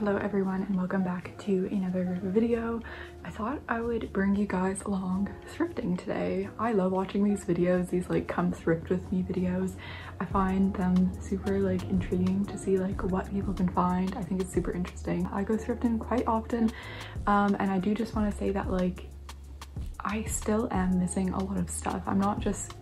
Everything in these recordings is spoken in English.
Hello everyone and welcome back to another video. I thought I would bring you guys along thrifting today. I love watching these videos, these like come thrift with me videos. I find them super like intriguing to see like what people can find. I think it's super interesting. I go thrifting quite often um, and I do just want to say that like I still am missing a lot of stuff. I'm not just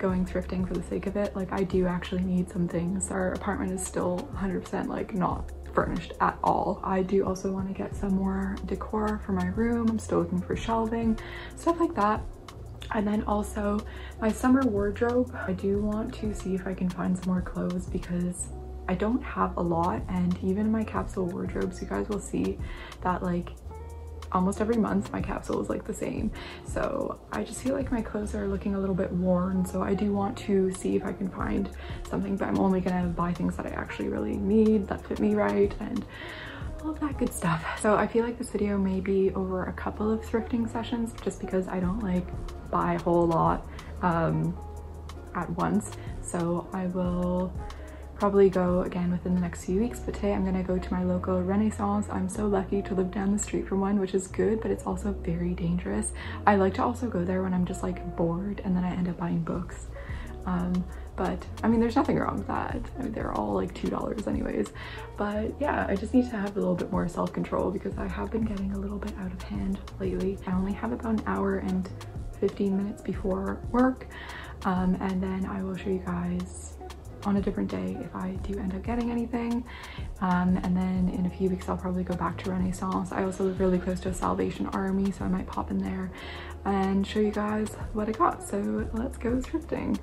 going thrifting for the sake of it. Like I do actually need some things. Our apartment is still 100% like not furnished at all. I do also want to get some more decor for my room. I'm still looking for shelving, stuff like that. And then also my summer wardrobe. I do want to see if I can find some more clothes because I don't have a lot and even my capsule wardrobes, you guys will see that like almost every month my capsule is like the same. So i just feel like my clothes are looking a little bit worn so i do want to see if i can find something but i'm only gonna buy things that i actually really need that fit me right and all of that good stuff. So i feel like this video may be over a couple of thrifting sessions just because i don't like buy a whole lot um, at once. So i will probably go again within the next few weeks but today i'm gonna go to my local renaissance. I'm so lucky to live down the street from one which is good but it's also very dangerous. I like to also go there when i'm just like bored and then i end up buying books. Um, but i mean there's nothing wrong with that. I mean, they're all like two dollars anyways. But yeah i just need to have a little bit more self-control because i have been getting a little bit out of hand lately. I only have about an hour and 15 minutes before work um, and then i will show you guys on a different day if I do end up getting anything. Um, and then in a few weeks, I'll probably go back to Renaissance. I also live really close to a Salvation Army, so I might pop in there and show you guys what I got. So let's go thrifting.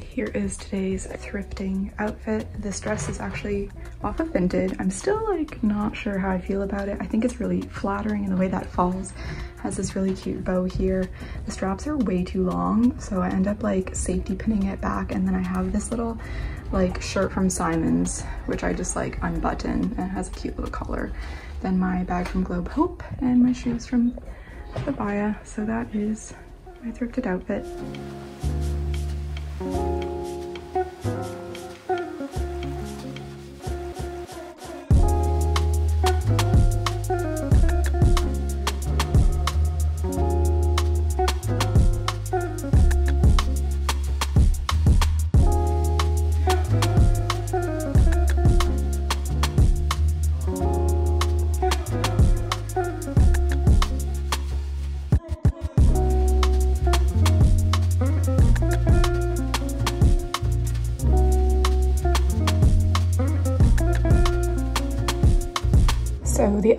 Here is today's thrifting outfit. This dress is actually off of Vinted. I'm still like not sure how I feel about it. I think it's really flattering in the way that falls. Has this really cute bow here. The straps are way too long, so I end up like safety pinning it back and then I have this little like shirt from Simons, which I just like unbutton and has a cute little collar. Then my bag from Globe Hope and my shoes from Abaya. So that is my thrifted outfit.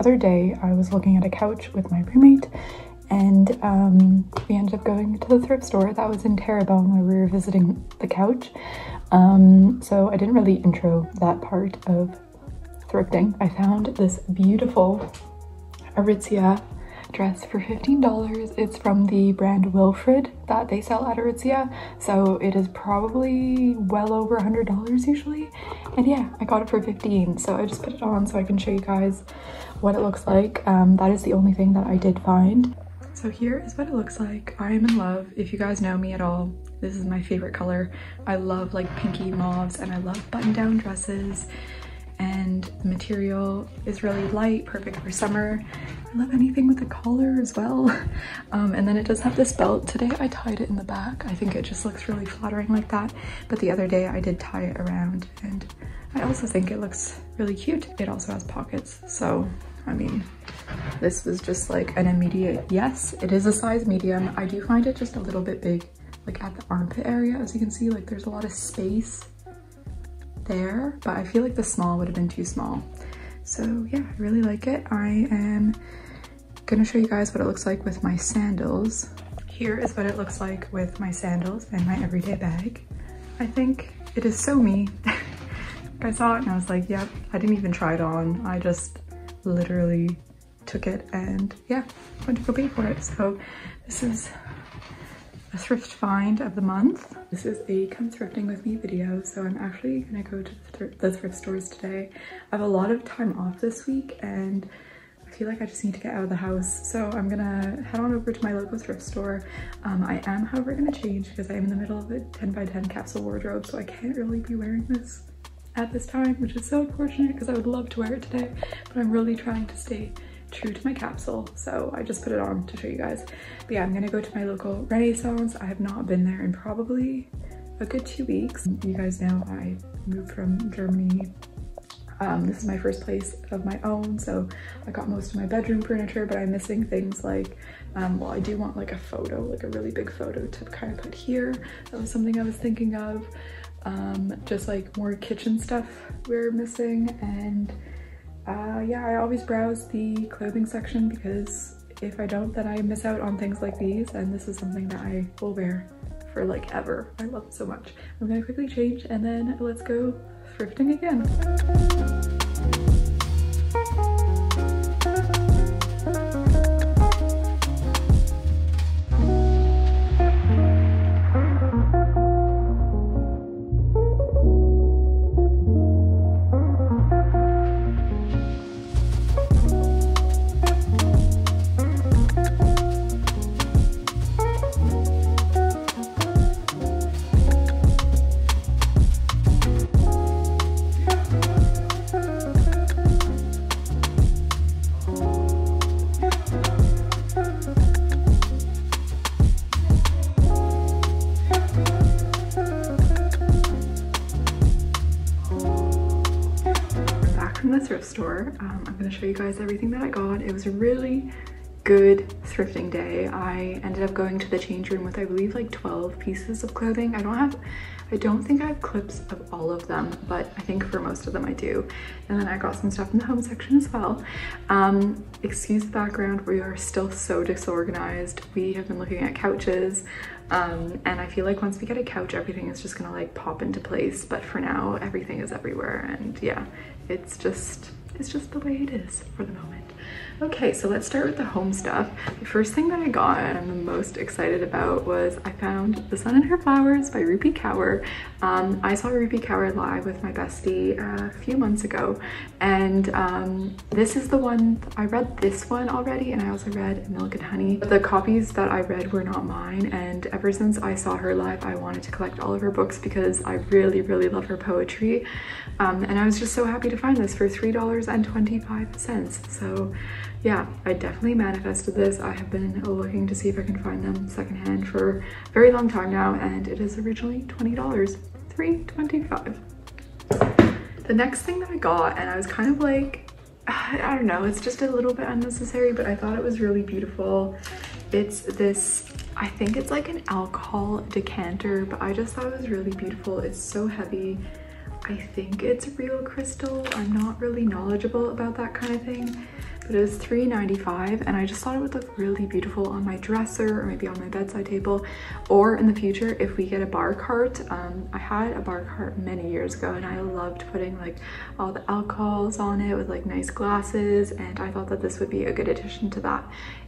Other day I was looking at a couch with my roommate and um, we ended up going to the thrift store that was in Terrebonne where we were visiting the couch. Um, so I didn't really intro that part of thrifting. I found this beautiful Aritzia dress for $15. It's from the brand Wilfred that they sell at Aritzia. So it is probably well over $100 usually. And yeah, I got it for 15. So I just put it on so I can show you guys what it looks like. Um, that is the only thing that I did find. So here is what it looks like. I am in love. If you guys know me at all, this is my favorite color. I love like pinky mauves and I love button down dresses and the material is really light, perfect for summer. I love anything with a collar as well. Um, and then it does have this belt. Today I tied it in the back. I think it just looks really flattering like that. But the other day I did tie it around and I also think it looks really cute. It also has pockets. So, I mean, this was just like an immediate yes. It is a size medium. I do find it just a little bit big like at the armpit area. As you can see, like there's a lot of space there, but I feel like the small would have been too small. So yeah, I really like it. I am gonna show you guys what it looks like with my sandals. Here is what it looks like with my sandals and my everyday bag. I think it is so me. I saw it and I was like, yep, I didn't even try it on. I just literally took it and yeah, went to go pay for it. So this is a thrift find of the month. This is a come thrifting with me video, so I'm actually gonna go to the, thr the thrift stores today. I have a lot of time off this week and I feel like I just need to get out of the house. So I'm gonna head on over to my local thrift store. Um, I am, however, gonna change because I am in the middle of a 10 by 10 capsule wardrobe, so I can't really be wearing this at this time, which is so unfortunate because I would love to wear it today, but I'm really trying to stay true to my capsule. So I just put it on to show you guys. But yeah, I'm gonna go to my local Renaissance. I have not been there in probably a good two weeks. You guys know I moved from Germany um, this is my first place of my own, so I got most of my bedroom furniture, but I'm missing things like, um, well, I do want like a photo, like a really big photo to kind of put here. That was something I was thinking of. Um, just like more kitchen stuff we're missing. And uh, yeah, I always browse the clothing section because if I don't, then I miss out on things like these. And this is something that I will wear for like ever. I love it so much. I'm gonna quickly change and then let's go thrifting again. Show you guys everything that I got. It was a really good thrifting day. I ended up going to the change room with I believe like 12 pieces of clothing. I don't have, I don't think I have clips of all of them, but I think for most of them I do. And then I got some stuff in the home section as well. Um, excuse the background, we are still so disorganized. We have been looking at couches um, and I feel like once we get a couch, everything is just gonna like pop into place. But for now, everything is everywhere. And yeah, it's just, it's just the way it is for the moment. Okay, so let's start with the home stuff. The first thing that I got and I'm the most excited about was I found The Sun and Her Flowers by Rupi Kaur. Um, I saw Rupi Kaur live with my bestie a few months ago and um, this is the one, I read this one already and I also read Milk and Honey. The copies that I read were not mine and ever since I saw her live I wanted to collect all of her books because I really, really love her poetry. Um, and I was just so happy to find this for $3.25. So yeah, I definitely manifested this. I have been looking to see if I can find them secondhand for a very long time now, and it is originally $20, $3.25. The next thing that I got, and I was kind of like, I don't know, it's just a little bit unnecessary, but I thought it was really beautiful. It's this, I think it's like an alcohol decanter, but I just thought it was really beautiful. It's so heavy. I think it's real crystal. I'm not really knowledgeable about that kind of thing it was $3.95 and I just thought it would look really beautiful on my dresser or maybe on my bedside table or in the future if we get a bar cart. Um, I had a bar cart many years ago and I loved putting like all the alcohols on it with like nice glasses and I thought that this would be a good addition to that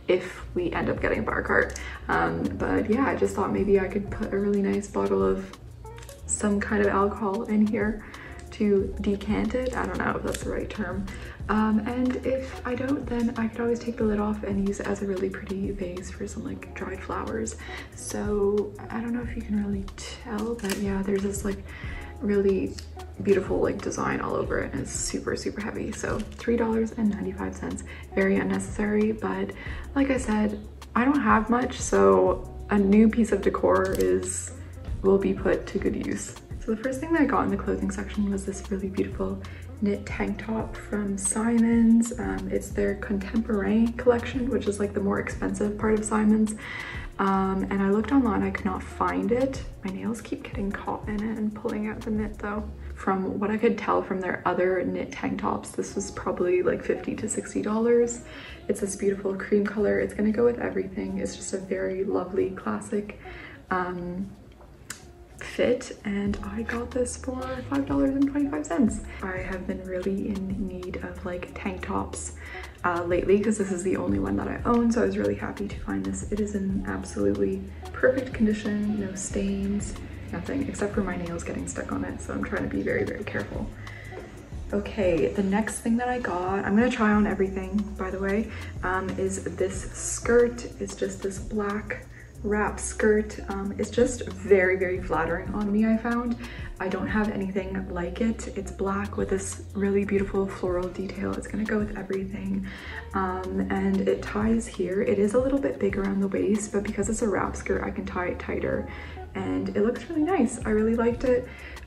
if we end up getting a bar cart. Um, but yeah, I just thought maybe I could put a really nice bottle of some kind of alcohol in here to decant it. I don't know if that's the right term. Um, and if I don't, then I could always take the lid off and use it as a really pretty vase for some like dried flowers. So I don't know if you can really tell, but yeah, there's this like really beautiful like design all over it and it's super super heavy. So three dollars and 95 cents. Very unnecessary but like i said i don't have much so a new piece of decor is will be put to good use. So the first thing that i got in the clothing section was this really beautiful knit tank top from Simons. Um, it's their Contemporain collection, which is like the more expensive part of Simons. Um, and I looked online, I could not find it. My nails keep getting caught in it and pulling out the knit though. From what I could tell from their other knit tank tops, this was probably like 50 to $60. It's this beautiful cream color. It's gonna go with everything. It's just a very lovely classic um, fit and I got this for $5.25. I have been really in need of like tank tops uh, lately because this is the only one that I own so I was really happy to find this. It is in absolutely perfect condition, no stains, nothing except for my nails getting stuck on it so I'm trying to be very very careful. Okay, the next thing that I got, I'm gonna try on everything by the way, um, is this skirt. It's just this black wrap skirt um, is just very, very flattering on me, I found. I don't have anything like it. It's black with this really beautiful floral detail. It's gonna go with everything. Um, and it ties here. It is a little bit big around the waist, but because it's a wrap skirt, I can tie it tighter. And it looks really nice. I really liked it.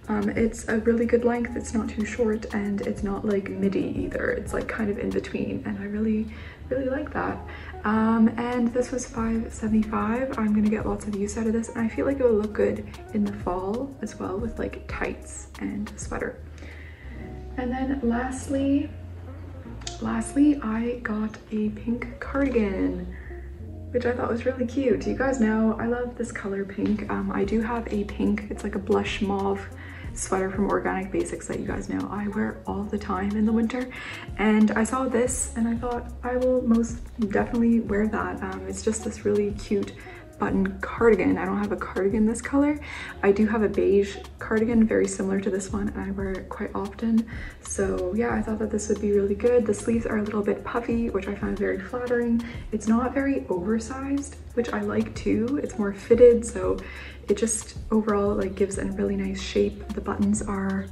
Um, it's a really good length. It's not too short and it's not like midi either. It's like kind of in between and I really, really like that. Um, and this was 5.75. I'm gonna get lots of use out of this and I feel like it will look good in the fall as well with like tights and a sweater. And then lastly, lastly, I got a pink cardigan which I thought was really cute. You guys know I love this color pink. Um, I do have a pink, it's like a blush mauve sweater from Organic Basics that you guys know I wear all the time in the winter. And I saw this and I thought I will most definitely wear that. Um, it's just this really cute button cardigan. I don't have a cardigan this color. I do have a beige cardigan very similar to this one and I wear it quite often. So yeah, I thought that this would be really good. The sleeves are a little bit puffy, which I find very flattering. It's not very oversized, which I like too. It's more fitted, so it just overall like gives a really nice shape. The buttons are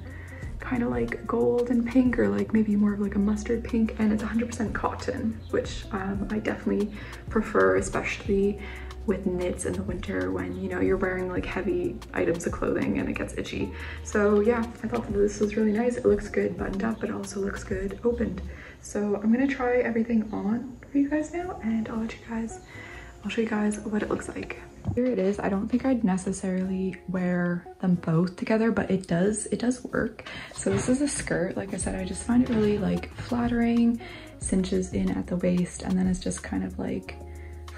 kind of like gold and pink or like maybe more of like a mustard pink and it's 100% cotton which um, I definitely prefer especially with knits in the winter when you know you're wearing like heavy items of clothing and it gets itchy so yeah I thought that this was really nice it looks good buttoned up but also looks good opened so I'm gonna try everything on for you guys now and I'll let you guys I'll show you guys what it looks like here it is. I don't think I'd necessarily wear them both together, but it does, it does work. So this is a skirt. Like I said, I just find it really like flattering, cinches in at the waist, and then it's just kind of like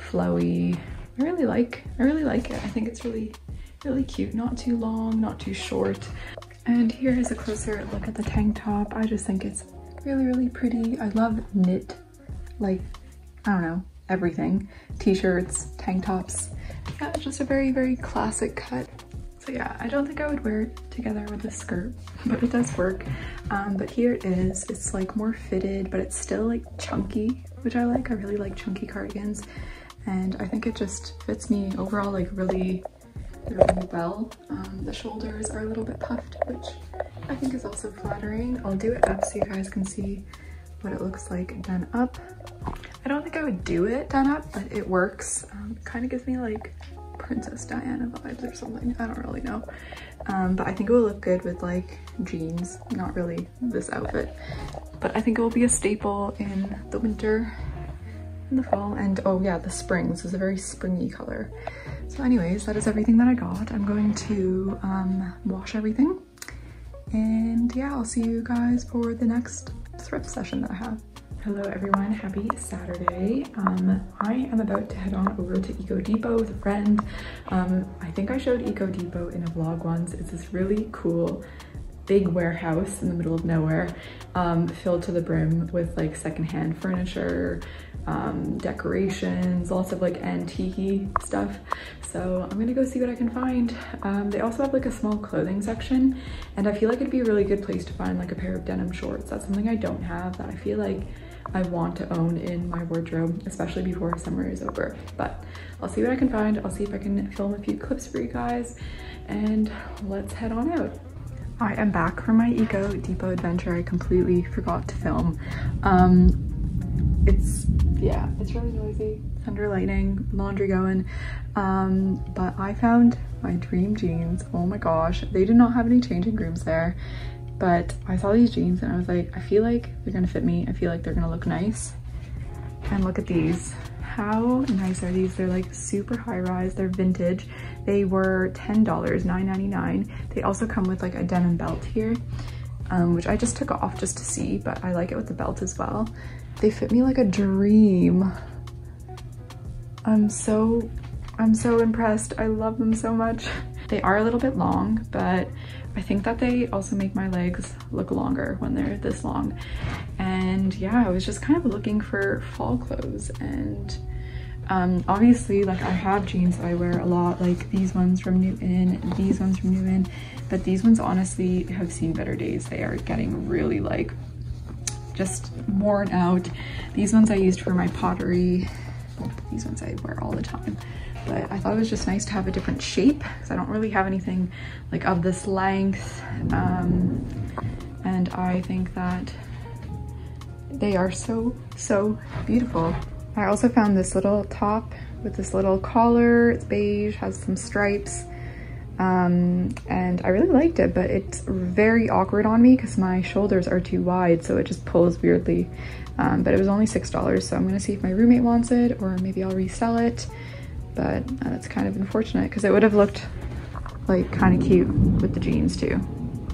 flowy. I really like, I really like it. I think it's really, really cute. Not too long, not too short. And here is a closer look at the tank top. I just think it's really, really pretty. I love knit, like, I don't know, everything. T-shirts, tank tops, yeah, just a very, very classic cut. So yeah, I don't think I would wear it together with a skirt, but it does work. Um, but here it is. It's like more fitted, but it's still like chunky, which I like. I really like chunky cardigans. And I think it just fits me overall like really, really well. Um, the shoulders are a little bit puffed, which I think is also flattering. I'll do it up so you guys can see what it looks like done up. I don't think I would do it done up, but it works. Um, it kind of gives me like Princess Diana vibes or something. I don't really know. Um, but I think it will look good with like jeans, not really this outfit. But I think it will be a staple in the winter, in the fall, and oh yeah, the spring. This is a very springy color. So anyways, that is everything that I got. I'm going to um, wash everything. And yeah, I'll see you guys for the next thrift session that I have. Hello everyone, happy Saturday. Um, I am about to head on over to Eco Depot with a friend. Um, I think I showed Eco Depot in a vlog once. It's this really cool big warehouse in the middle of nowhere um, filled to the brim with like secondhand furniture, um, decorations, lots of like antique stuff. So I'm gonna go see what I can find. Um, they also have like a small clothing section and I feel like it'd be a really good place to find like a pair of denim shorts. That's something I don't have that I feel like I want to own in my wardrobe, especially before summer is over. But I'll see what I can find. I'll see if I can film a few clips for you guys and let's head on out. I am back from my Eco Depot adventure. I completely forgot to film. Um, it's yeah it's really noisy. Thunder lightning laundry going. Um but i found my dream jeans. Oh my gosh. They did not have any changing rooms there but i saw these jeans and i was like i feel like they're gonna fit me. I feel like they're gonna look nice. And look at these. How nice are these? They're like super high rise. They're vintage. They were ten dollars 9.99 they also come with like a denim belt here um, which i just took off just to see but i like it with the belt as well they fit me like a dream. I'm so, I'm so impressed. I love them so much. They are a little bit long, but I think that they also make my legs look longer when they're this long. And yeah, I was just kind of looking for fall clothes and um, obviously like I have jeans that I wear a lot, like these ones from New In, these ones from New In, but these ones honestly have seen better days. They are getting really like just worn out. These ones I used for my pottery. These ones I wear all the time. but I thought it was just nice to have a different shape because I don't really have anything like of this length. Um, and I think that they are so, so beautiful. I also found this little top with this little collar. It's beige, has some stripes. Um, and I really liked it, but it's very awkward on me because my shoulders are too wide, so it just pulls weirdly. Um, but it was only $6, so I'm gonna see if my roommate wants it or maybe I'll resell it. But uh, that's kind of unfortunate because it would have looked like kind of cute with the jeans too.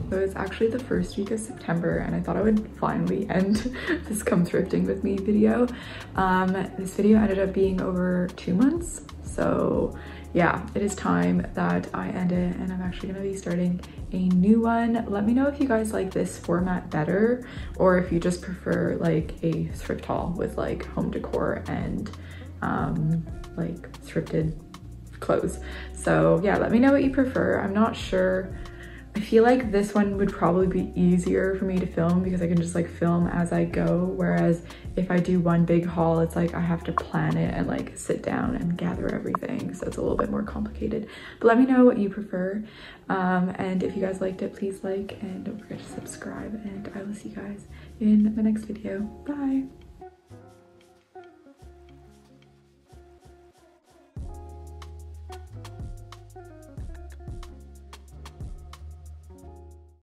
So it's actually the first week of September and I thought I would finally end this come thrifting with me video. Um, this video ended up being over two months. So yeah, it is time that I end it and I'm actually gonna be starting a new one. Let me know if you guys like this format better or if you just prefer like a thrift haul with like home decor and um, like thrifted clothes. So yeah, let me know what you prefer. I'm not sure I feel like this one would probably be easier for me to film because I can just like film as I go. Whereas if I do one big haul, it's like I have to plan it and like sit down and gather everything. So it's a little bit more complicated. But let me know what you prefer. Um, and if you guys liked it, please like and don't forget to subscribe. And I will see you guys in the next video. Bye.